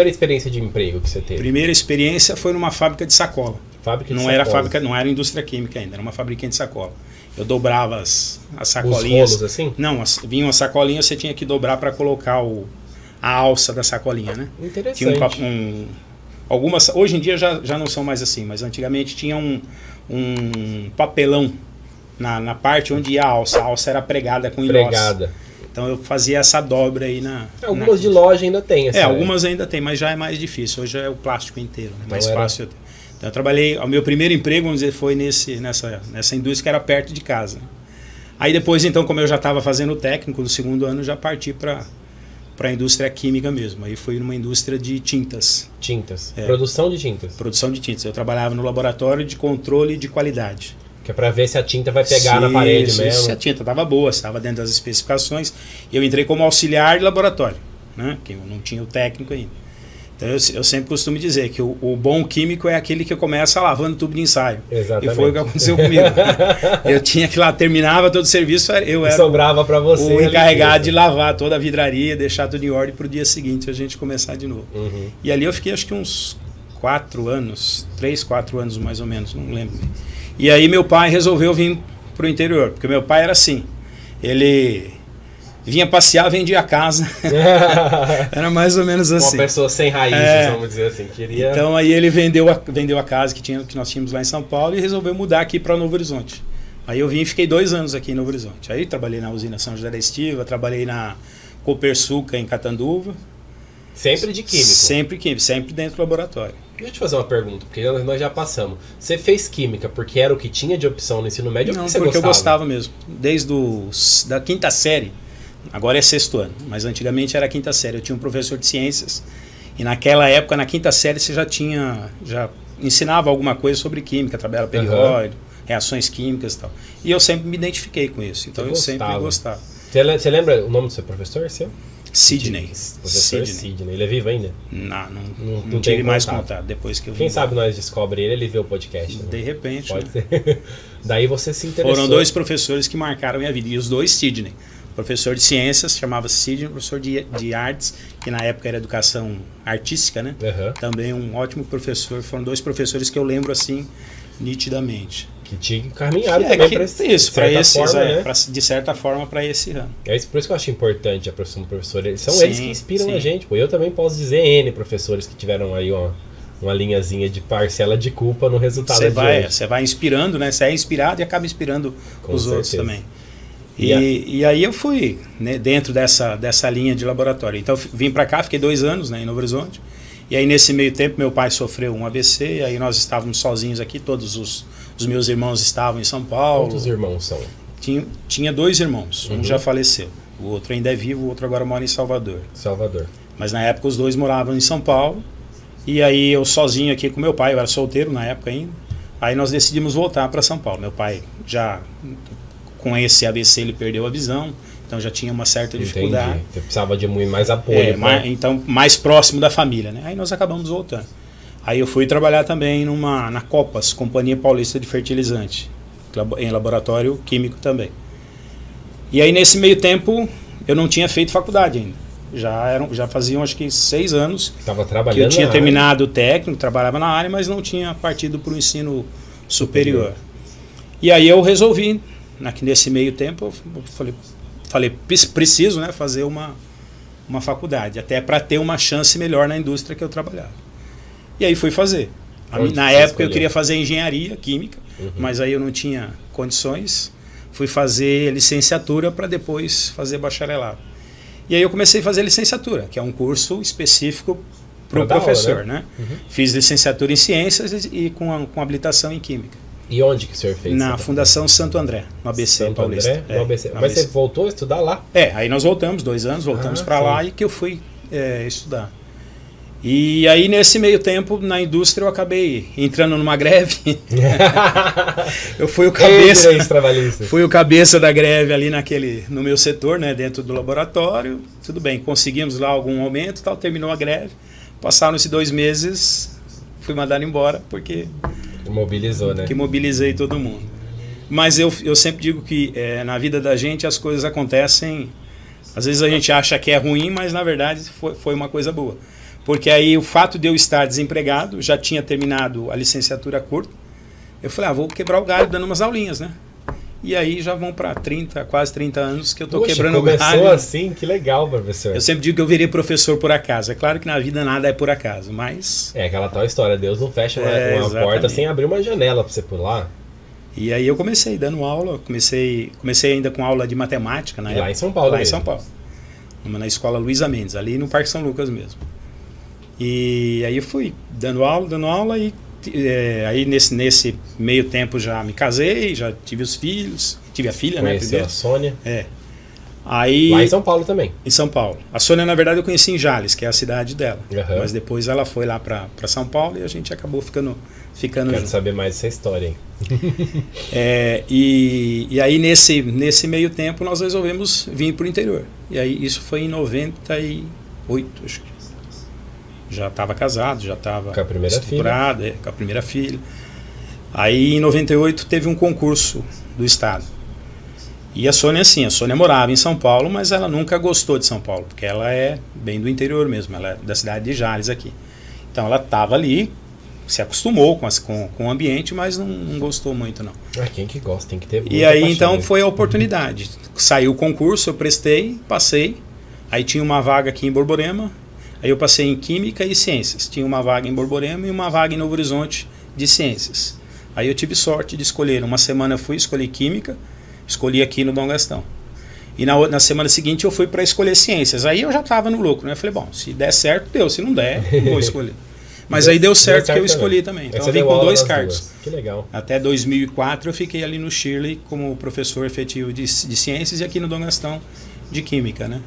Primeira experiência de emprego que você teve? Primeira experiência foi numa fábrica de sacola. Fábrica de não sacola. era fábrica, não era indústria química ainda, era uma fabriquinha de sacola. Eu dobrava as, as sacolinhas. Os rolos assim? Não, as, vinha uma sacolinha, você tinha que dobrar para colocar o, a alça da sacolinha, né? Interessante. Tinha um, um- algumas, hoje em dia já, já não são mais assim, mas antigamente tinha um, um papelão na, na parte onde ia a alça. A alça era pregada com inox. Pregada. Então eu fazia essa dobra aí na. Algumas na- de loja ainda tem essa. É, algumas ainda tem, mas já é mais difícil. Hoje é o plástico inteiro, né? Então mais era- fácil. Então eu trabalhei, o meu primeiro emprego, vamos dizer, foi nesse, nessa, nessa indústria que era perto de casa. Aí depois, então, como eu já estava fazendo o técnico, no segundo ano já parti para para a indústria química mesmo. Aí fui numa indústria de tintas, Tintas. É. Produção de tintas. produção de tintas. Eu trabalhava no laboratório de controle de qualidade. Que é pra ver se a tinta vai pegar na parede Isso, mesmo. Se a tinta estava boa, estava dentro das especificações. Eu entrei como auxiliar de laboratório, né? que eu não tinha o técnico ainda. Então eu, eu sempre costumo dizer que o, o bom químico é aquele que começa lavando tubo de ensaio. Exatamente. E foi o que aconteceu comigo. eu tinha que lá, terminava todo o serviço, eu E era sobrava pra você. o encarregado de lavar toda a vidraria, deixar tudo em ordem para o dia seguinte a gente começar de novo. Uhum. E ali eu fiquei acho que uns quatro anos, três, quatro anos mais ou menos, não lembro. E aí meu pai resolveu vir pro interior, porque meu pai era assim, ele vinha passear, vendia a casa, era mais ou menos Uma assim. pessoa sem raízes, É. vamos dizer assim. Queria. Então aí ele vendeu a, vendeu a casa que, tinha, que nós tínhamos lá em São Paulo e resolveu mudar aqui para Novo Horizonte. Aí eu vim e fiquei dois anos aqui em Novo Horizonte. Aí trabalhei na usina São José da Estiva, trabalhei na Copersuca em Catanduva. Sempre de químico. Sempre químico, sempre dentro do laboratório. Deixa eu te fazer uma pergunta, porque nós já passamos. Você fez química porque era o que tinha de opção no ensino médio Não, ou porque você porque eu gostava? gostava mesmo. Desde os, da quinta série, agora é sexto ano, mas antigamente era a quinta série. Eu tinha um professor de ciências e naquela época, na quinta série, você já tinha, já ensinava alguma coisa sobre química, tabela periódica, reações químicas e tal. E eu sempre me identifiquei com isso, então Você eu sempre gostava. gostava. Você lembra o nome do seu professor? Seu? Sidney. Professor Sidney. Sidney. Ele é vivo ainda? Não, não, Não- não, não tive mais contato. contato depois que eu Quem vim sabe nós descobre ele, ele vê o podcast. né? De repente. Pode né? ser. Daí você se interessou. Foram dois professores que marcaram minha vida, e os dois Sidney. Professor de ciências, chamava Sidney, professor de, de artes, que na época era educação artística, né? Aham. Também um ótimo professor. Foram dois professores que eu lembro assim nitidamente. Que te caminharam é, também que, para esse, isso, para esse, forma, é, né? pra- de certa forma, para esse ramo. É isso, por isso que eu acho importante a profissão do professor. Eles são Sim, eles que inspiram sim. a gente. Pô. Eu também posso dizer N professores que tiveram aí uma, uma linhazinha de parcela de culpa no resultado Você vai, você vai inspirando, né? Você é inspirado e acaba inspirando Com os outros certeza. também. E E, e aí eu fui né, dentro dessa, dessa linha de laboratório. Então eu vim para cá, fiquei dois anos né, em Novo Horizonte. E aí nesse meio tempo meu pai sofreu um AVC, e aí nós estávamos sozinhos aqui, todos os, os meus irmãos estavam em São Paulo. Quantos irmãos são? Tinha, tinha dois irmãos, Uhum. um já faleceu, o outro ainda é vivo, o outro agora mora em Salvador. Salvador. Mas na época os dois moravam em São Paulo. E aí eu sozinho aqui com meu pai, eu era solteiro na época ainda. Aí nós decidimos voltar para São Paulo. Meu pai já com esse AVC ele perdeu a visão, então já tinha uma certa dificuldade. Entendi. Você precisava de mais apoio. É, né? mais- então mais próximo da família, né? Aí nós acabamos voltando. Aí eu fui trabalhar também numa na Copas, Companhia Paulista de Fertilizante, em laboratório químico também. E aí nesse meio tempo eu não tinha feito faculdade ainda. Já eram, já faziam acho que seis anos Tava que trabalhando. eu tinha na terminado o técnico, trabalhava na área, mas não tinha partido para o ensino superior. E aí eu resolvi, nesse meio tempo, eu falei, falei "Pre- preciso né, fazer uma, uma faculdade, até para ter uma chance melhor na indústria que eu trabalhava. E aí fui fazer. Onde na época escolheu? eu queria fazer engenharia química, Uhum. mas aí eu não tinha condições. Fui fazer licenciatura para depois fazer bacharelado. E aí eu comecei a fazer licenciatura, que é um curso específico para o dar aula, professor, né? né? Uhum. Fiz licenciatura em ciências e com, a- com habilitação em química. E onde que o senhor fez? na Fundação Santo André, no ABC Santo Paulista. André? No ABC. Mas ABC. você voltou a estudar lá? É, aí nós voltamos, dois anos, voltamos Ah, para lá e que eu fui é, estudar. E aí, nesse meio tempo, na indústria, eu acabei entrando numa greve. eu fui o cabeça. Fui o cabeça da greve ali naquele, no meu setor, né, dentro do laboratório. Tudo bem, conseguimos lá algum aumento, tal, terminou a greve. Passaram-se dois meses, fui mandado embora porque Mobilizou, né? que mobilizei todo mundo. Mas eu, eu sempre digo que é, na vida da gente as coisas acontecem. Às vezes a gente acha que é ruim, mas na verdade foi, foi uma coisa boa. Porque aí o fato de eu estar desempregado, já tinha terminado a licenciatura curta, eu falei, ah, vou quebrar o galho dando umas aulinhas, né? E aí já vão para 30, quase 30 anos que eu tô Poxa, quebrando o começou galho. assim, que legal, professor. Eu sempre digo que eu virei professor por acaso. É claro que na vida nada é por acaso, mas. É aquela tal história, Deus não fecha uma, É, uma exatamente. porta sem abrir uma janela pra você pular. E aí eu comecei dando aula, comecei, comecei ainda com aula de matemática na E lá em São Paulo Lá em mesmo. São Paulo. Na escola Luísa Mendes, ali no Parque São Lucas mesmo. E aí eu fui dando aula, dando aula e é, aí nesse, nesse meio tempo já me casei, já tive os filhos, tive a filha, né, Conheceu primeiro. a Sônia. É. Aí Lá em São Paulo também. em São Paulo. A Sônia, na verdade, eu conheci em Jales, que é a cidade dela. Aham. Mas depois ela foi lá para São Paulo e a gente acabou ficando, ficando Quero junto. saber mais dessa história aí. É, e, e aí, nesse, nesse meio tempo, nós resolvemos vir para o interior. E aí, isso foi em 98, acho que. Já estava casado, já estava Com a primeira estruturado, é, com a primeira filha. Aí, em 98, teve um concurso do Estado. E a Sônia, assim, a Sônia morava em São Paulo, mas ela nunca gostou de São Paulo, porque ela é bem do interior mesmo, ela é da cidade de Jales aqui. Então, ela estava ali, se acostumou com, as, com, com o ambiente, mas não, não gostou muito, não. Ah, quem que gosta, tem que ter E aí paixão então mesmo. foi a oportunidade. Saiu o concurso, eu prestei, passei. Aí tinha uma vaga aqui em Borborema. Aí eu passei em Química e Ciências. Tinha uma vaga em Borborema e uma vaga em Novo Horizonte de Ciências. Aí eu tive sorte de escolher. Uma semana eu fui escolhi Química, escolhi aqui no Dom Gastão. E na, na semana seguinte eu fui para escolher Ciências. Aí eu já estava no lucro, né? Eu falei, bom, se der certo, deu. Se não der, vou escolher. Mas aí deu certo, que eu escolhi também. Aí Então eu vim deu com dois cargos. Que legal. Até 2004 eu fiquei ali no Shirley como professor efetivo de, de ciências e aqui no Dom Gastão de química, né?